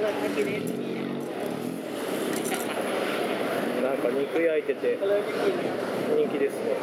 なんか肉焼いてて人気ですね。